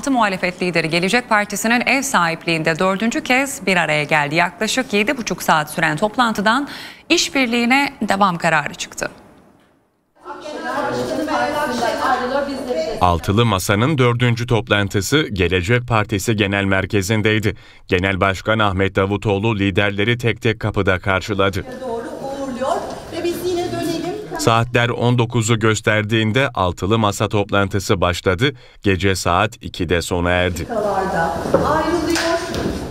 Altı muhalefet lideri Gelecek Partisi'nin ev sahipliğinde dördüncü kez bir araya geldi. Yaklaşık 7,5 saat süren toplantıdan işbirliğine devam kararı çıktı. Altılı Masa'nın dördüncü toplantısı Gelecek Partisi Genel Merkezi'ndeydi. Genel Başkan Ahmet Davutoğlu liderleri tek tek kapıda karşıladı. Uğurluyor ve biz yine dönelim. Saatler 19'u gösterdiğinde altılı masa toplantısı başladı. Gece saat 2'de sona erdi.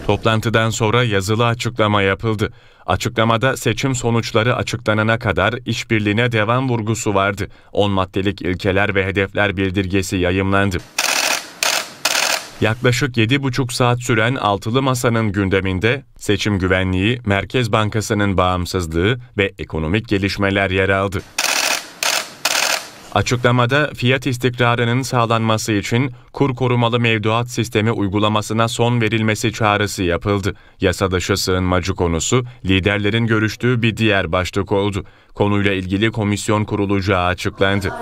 Toplantıdan sonra yazılı açıklama yapıldı. Açıklamada seçim sonuçları açıklanana kadar işbirliğine devam vurgusu vardı. 10 maddelik ilkeler ve hedefler bildirgesi yayımlandı. Yaklaşık 7,5 saat süren altılı masanın gündeminde seçim güvenliği, Merkez Bankası'nın bağımsızlığı ve ekonomik gelişmeler yer aldı. Açıklamada fiyat istikrarının sağlanması için kur korumalı mevduat sistemi uygulamasına son verilmesi çağrısı yapıldı. Yasa dışı sığınmacı konusu liderlerin görüştüğü bir diğer başlık oldu. Konuyla ilgili komisyon kurulacağı açıklandı.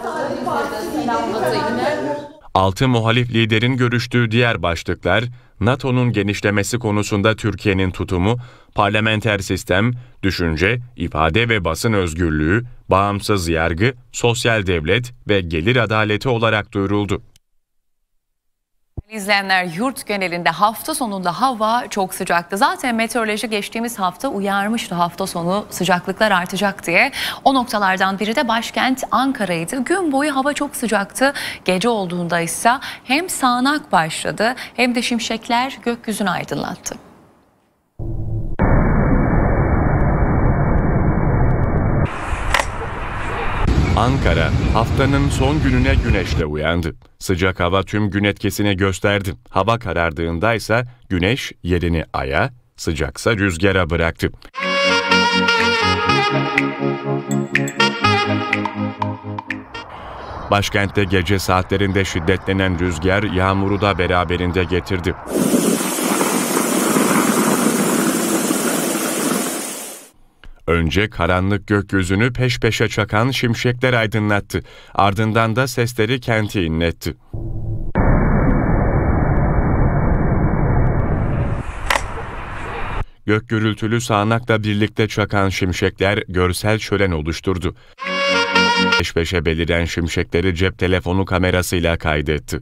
Altı muhalif liderin görüştüğü diğer başlıklar, NATO'nun genişlemesi konusunda Türkiye'nin tutumu, parlamenter sistem, düşünce, ifade ve basın özgürlüğü, bağımsız yargı, sosyal devlet ve gelir adaleti olarak duyuruldu. İzleyenler yurt genelinde hafta sonunda hava çok sıcaktı. Zaten meteoroloji geçtiğimiz hafta uyarmıştı hafta sonu sıcaklıklar artacak diye. O noktalardan biri de başkent Ankara'ydı. Gün boyu hava çok sıcaktı. Gece olduğunda ise hem sağanak başladı hem de şimşekler gökyüzünü aydınlattı. Ankara haftanın son gününe güneşle uyandı. Sıcak hava tüm gün etkisini gösterdi. Hava karardığında ise güneş yerini aya, sıcaksa rüzgara bıraktı. Başkentte gece saatlerinde şiddetlenen rüzgar yağmuru da beraberinde getirdi. Önce karanlık gökyüzünü peş peşe çakan şimşekler aydınlattı. Ardından da sesleri kenti inletti. Gök gürültülü sağanakla birlikte çakan şimşekler görsel şölen oluşturdu. Peş peşe beliren şimşekleri cep telefonu kamerasıyla kaydetti.